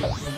Yeah.